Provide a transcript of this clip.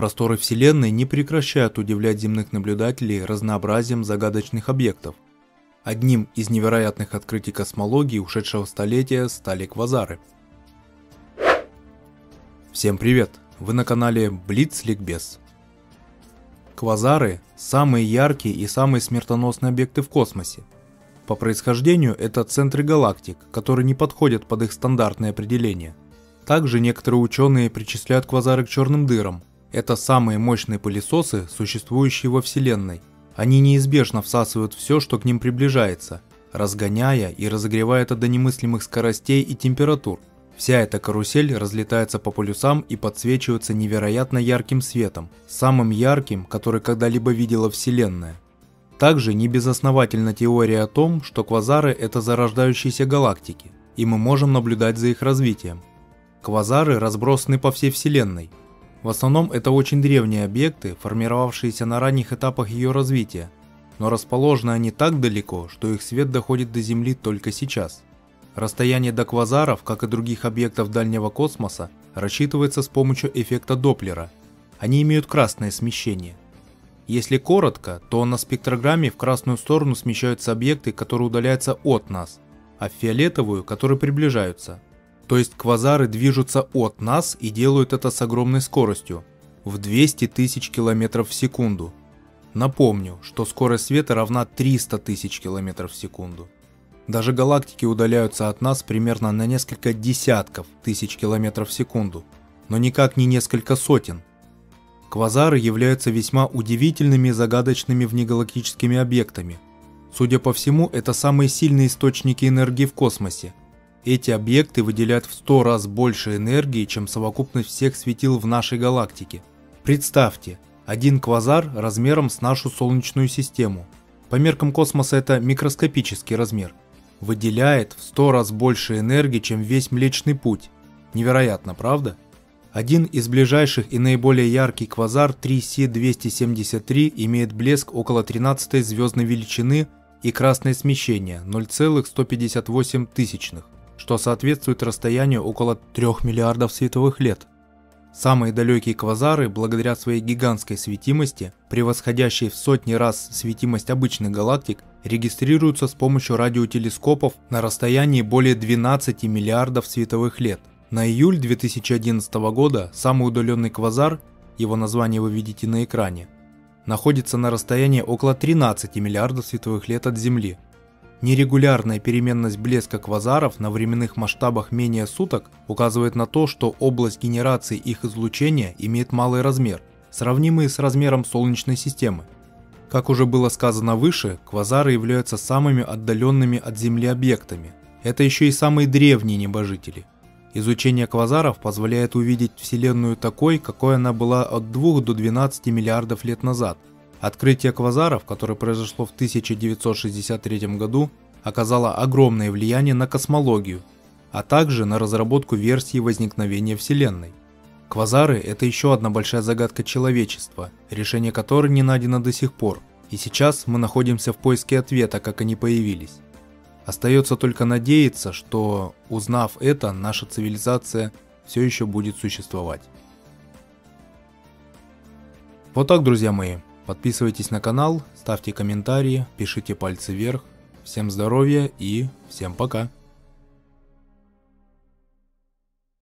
Просторы Вселенной не прекращают удивлять земных наблюдателей разнообразием загадочных объектов. Одним из невероятных открытий космологии ушедшего столетия стали квазары. Всем привет! Вы на канале Блиц Ликбез. Квазары – самые яркие и самые смертоносные объекты в космосе. По происхождению это центры галактик, которые не подходят под их стандартное определение. Также некоторые ученые причисляют квазары к черным дырам, это самые мощные пылесосы, существующие во Вселенной. Они неизбежно всасывают все, что к ним приближается, разгоняя и разогревая это до немыслимых скоростей и температур. Вся эта карусель разлетается по полюсам и подсвечивается невероятно ярким светом, самым ярким, который когда-либо видела Вселенная. Также небезосновательна теория о том, что квазары – это зарождающиеся галактики, и мы можем наблюдать за их развитием. Квазары разбросаны по всей Вселенной, в основном это очень древние объекты, формировавшиеся на ранних этапах ее развития, но расположены они так далеко, что их свет доходит до Земли только сейчас. Расстояние до квазаров, как и других объектов дальнего космоса, рассчитывается с помощью эффекта Доплера. Они имеют красное смещение. Если коротко, то на спектрограмме в красную сторону смещаются объекты, которые удаляются от нас, а в фиолетовую, которые приближаются – то есть квазары движутся от нас и делают это с огромной скоростью, в 200 тысяч километров в секунду. Напомню, что скорость света равна 300 тысяч километров в секунду. Даже галактики удаляются от нас примерно на несколько десятков тысяч километров в секунду, но никак не несколько сотен. Квазары являются весьма удивительными и загадочными внегалактическими объектами. Судя по всему, это самые сильные источники энергии в космосе, эти объекты выделяют в 100 раз больше энергии, чем совокупность всех светил в нашей галактике. Представьте, один квазар размером с нашу Солнечную систему. По меркам космоса это микроскопический размер. Выделяет в 100 раз больше энергии, чем весь Млечный Путь. Невероятно, правда? Один из ближайших и наиболее яркий квазар 3C273 имеет блеск около 13 звездной величины и красное смещение 0,158 тысячных что соответствует расстоянию около 3 миллиардов световых лет. Самые далекие квазары, благодаря своей гигантской светимости, превосходящей в сотни раз светимость обычных галактик, регистрируются с помощью радиотелескопов на расстоянии более 12 миллиардов световых лет. На июль 2011 года самый удаленный квазар, его название вы видите на экране, находится на расстоянии около 13 миллиардов световых лет от Земли – Нерегулярная переменность блеска квазаров на временных масштабах менее суток указывает на то, что область генерации их излучения имеет малый размер, сравнимый с размером Солнечной системы. Как уже было сказано выше, квазары являются самыми отдаленными от Земли объектами. Это еще и самые древние небожители. Изучение квазаров позволяет увидеть Вселенную такой, какой она была от 2 до 12 миллиардов лет назад – Открытие квазаров, которое произошло в 1963 году, оказало огромное влияние на космологию, а также на разработку версии возникновения Вселенной. Квазары – это еще одна большая загадка человечества, решение которой не найдено до сих пор, и сейчас мы находимся в поиске ответа, как они появились. Остается только надеяться, что, узнав это, наша цивилизация все еще будет существовать. Вот так, друзья мои. Подписывайтесь на канал, ставьте комментарии, пишите пальцы вверх. Всем здоровья и всем пока.